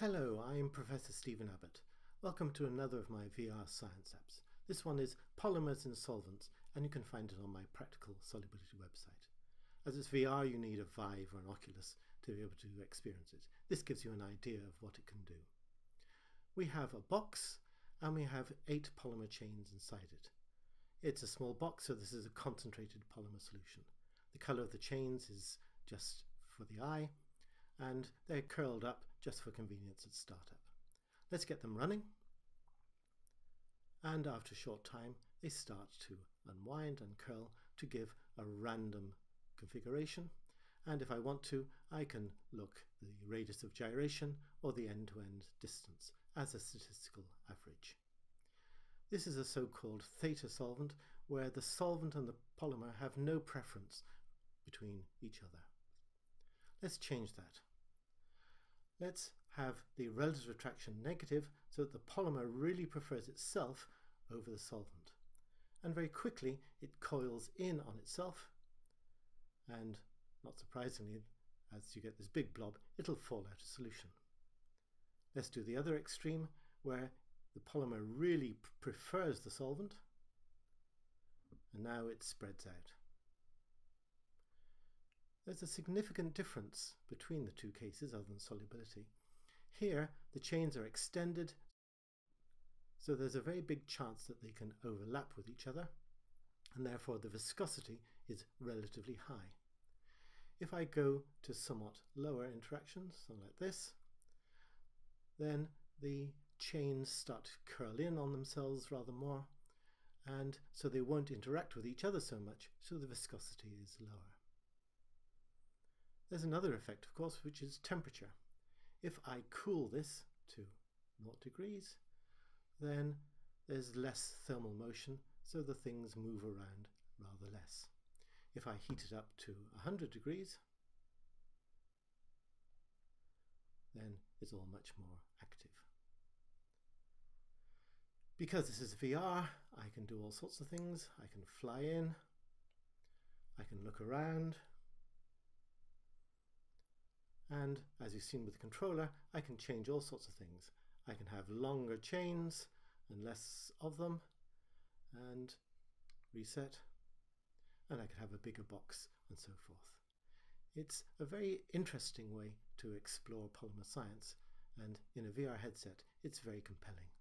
Hello, I'm Professor Steven Abbott. Welcome to another of my VR science apps. This one is Polymers in Solvents and you can find it on my Practical Solubility website. As it's VR you need a Vive or an Oculus to be able to experience it. This gives you an idea of what it can do. We have a box and we have eight polymer chains inside it. It's a small box so this is a concentrated polymer solution. The colour of the chains is just for the eye and they're curled up just for convenience at startup. Let's get them running. And after a short time, they start to unwind and curl to give a random configuration. And if I want to, I can look the radius of gyration or the end-to-end -end distance as a statistical average. This is a so-called theta solvent where the solvent and the polymer have no preference between each other. Let's change that. Let's have the relative attraction negative so that the polymer really prefers itself over the solvent. And very quickly it coils in on itself and not surprisingly as you get this big blob it'll fall out of solution. Let's do the other extreme where the polymer really prefers the solvent and now it spreads out. There's a significant difference between the two cases other than solubility. Here, the chains are extended, so there's a very big chance that they can overlap with each other, and therefore the viscosity is relatively high. If I go to somewhat lower interactions, something like this, then the chains start to curl in on themselves rather more, and so they won't interact with each other so much, so the viscosity is lower. There's another effect, of course, which is temperature. If I cool this to 0 degrees, then there's less thermal motion, so the things move around rather less. If I heat it up to 100 degrees, then it's all much more active. Because this is VR, I can do all sorts of things. I can fly in, I can look around, and as you've seen with the controller, I can change all sorts of things. I can have longer chains and less of them and reset. And I can have a bigger box and so forth. It's a very interesting way to explore polymer science and in a VR headset it's very compelling.